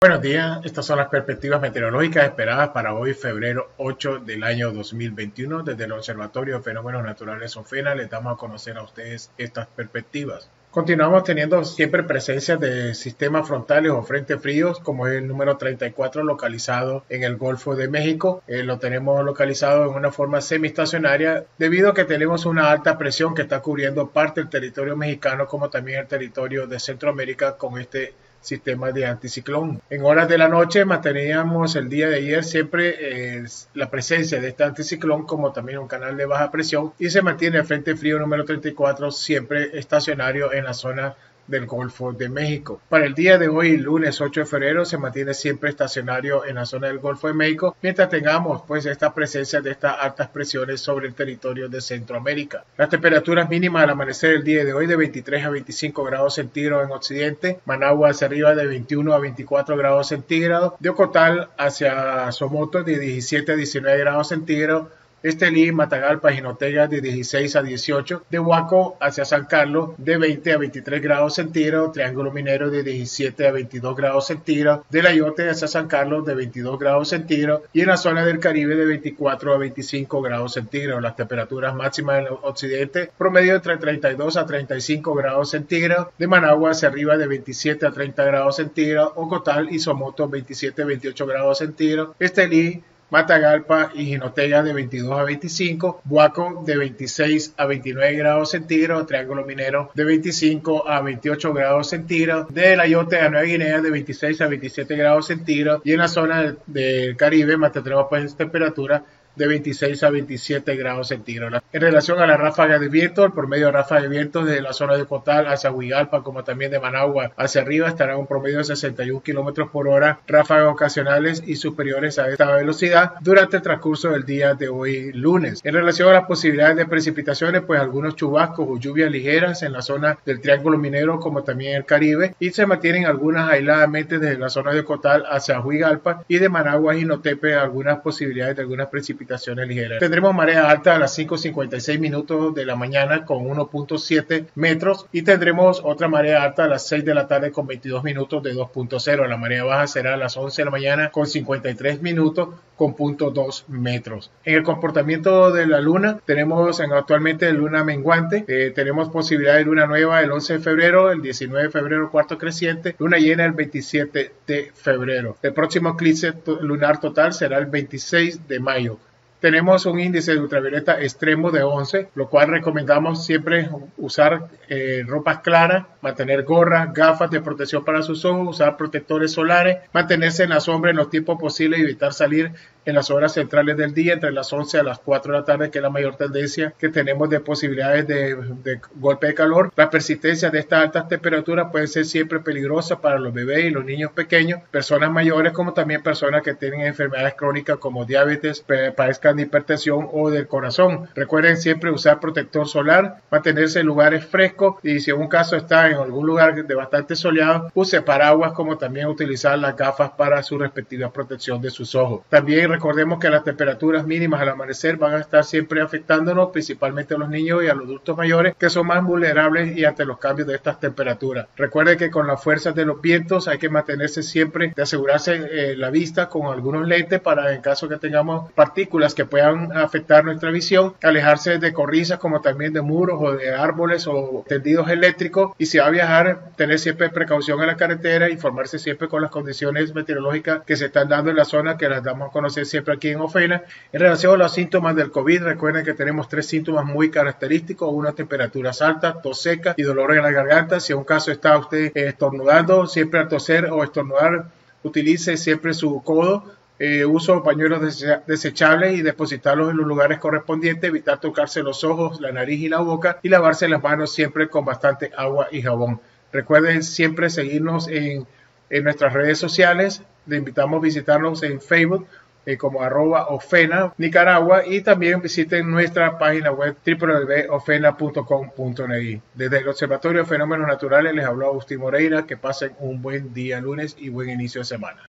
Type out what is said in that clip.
Buenos días, estas son las perspectivas meteorológicas esperadas para hoy, febrero 8 del año 2021. Desde el Observatorio de Fenómenos Naturales OFENA les damos a conocer a ustedes estas perspectivas. Continuamos teniendo siempre presencia de sistemas frontales o frentes fríos, como es el número 34 localizado en el Golfo de México. Eh, lo tenemos localizado en una forma semiestacionaria debido a que tenemos una alta presión que está cubriendo parte del territorio mexicano como también el territorio de Centroamérica con este sistema de anticiclón. En horas de la noche manteníamos el día de ayer siempre eh, la presencia de este anticiclón como también un canal de baja presión y se mantiene el frente frío número 34 siempre estacionario en la zona del Golfo de México. Para el día de hoy, lunes 8 de febrero, se mantiene siempre estacionario en la zona del Golfo de México, mientras tengamos pues esta presencia de estas altas presiones sobre el territorio de Centroamérica. Las temperaturas mínimas al amanecer el día de hoy de 23 a 25 grados centígrados en Occidente, Managua hacia arriba de 21 a 24 grados centígrados, de Ocotal hacia Somoto de 17 a 19 grados centígrados, Estelí, Matagalpa, Jinotega de 16 a 18, de Huaco hacia San Carlos de 20 a 23 grados centígrados, Triángulo Minero de 17 a 22 grados centígrados, de La Yote hacia San Carlos de 22 grados centígrados y en la zona del Caribe de 24 a 25 grados centígrados. Las temperaturas máximas en el occidente promedio entre 32 a 35 grados centígrados, de Managua hacia arriba de 27 a 30 grados centígrados, Ocotal y Somoto 27 a 28 grados centígrados, Estelí Matagalpa y Jinotega de 22 a 25, Buaco de 26 a 29 grados centígrados, Triángulo Minero de 25 a 28 grados centígrados, de La Yote a Nueva Guinea de 26 a 27 grados centígrados y en la zona del, Caribe mantendremos pues temperatura de 26 a 27 grados centígrados. En relación a la ráfaga de viento, el promedio de ráfaga de viento desde la zona de Cotal hacia Huigalpa, como también de Managua hacia arriba, estará un promedio de 61 kilómetros por hora, ráfagas ocasionales y superiores a esta velocidad durante el transcurso del día de hoy lunes. En relación a las posibilidades de precipitaciones, pues algunos chubascos o lluvias ligeras en la zona del Triángulo Minero, como también el Caribe, y se mantienen algunas aisladamente desde la zona de Cotal hacia Huigalpa y de Managua y Notepe algunas posibilidades de algunas precipitaciones Tendremos marea alta a las 5.56 minutos de la mañana con 1.7 metros y tendremos otra marea alta a las 6 de la tarde con 22 minutos de 2.0. La marea baja será a las 11 de la mañana con 53 minutos con 0.2 metros. En el comportamiento de la luna tenemos en actualmente luna menguante, eh, tenemos posibilidad de luna nueva el 11 de febrero, el 19 de febrero cuarto creciente, luna llena el 27 de febrero. El próximo eclipse lunar total será el 26 de mayo tenemos un índice de ultravioleta extremo de 11, lo cual recomendamos siempre usar eh, ropas claras, mantener gorras, gafas de protección para sus ojos, usar protectores solares, mantenerse en la sombra en los tiempos posibles y evitar salir en las horas centrales del día, entre las 11 a las 4 de la tarde, que es la mayor tendencia que tenemos de posibilidades de, de golpe de calor. La persistencia de estas altas temperaturas puede ser siempre peligrosa para los bebés y los niños pequeños, personas mayores como también personas que tienen enfermedades crónicas como diabetes, de hipertensión o del corazón. Recuerden siempre usar protector solar, mantenerse en lugares frescos y si en un caso está en algún lugar de bastante soleado, use paraguas como también utilizar las gafas para su respectiva protección de sus ojos. También recordemos que las temperaturas mínimas al amanecer van a estar siempre afectándonos, principalmente a los niños y a los adultos mayores que son más vulnerables y ante los cambios de estas temperaturas. Recuerden que con las fuerzas de los vientos hay que mantenerse siempre de asegurarse eh, la vista con algunos lentes para en caso que tengamos partículas que puedan afectar nuestra visión, alejarse de corrisas como también de muros o de árboles o tendidos eléctricos y si va a viajar, tener siempre precaución en la carretera, informarse siempre con las condiciones meteorológicas que se están dando en la zona que las damos a conocer siempre aquí en Ofena. En relación a los síntomas del COVID, recuerden que tenemos tres síntomas muy característicos, una temperatura alta, tos seca y dolor en la garganta. Si en un caso está usted estornudando, siempre al toser o estornudar, utilice siempre su codo eh, uso pañuelos desechables y depositarlos en los lugares correspondientes, evitar tocarse los ojos, la nariz y la boca y lavarse las manos siempre con bastante agua y jabón. Recuerden siempre seguirnos en, nuestras redes sociales. Le invitamos a visitarnos en Facebook eh, como arroba ofena Nicaragua y también visiten nuestra página web www.ofena.com.ni. Desde el Observatorio de Fenómenos Naturales les habló Agustín Moreira. Que pasen un buen día lunes y buen inicio de semana.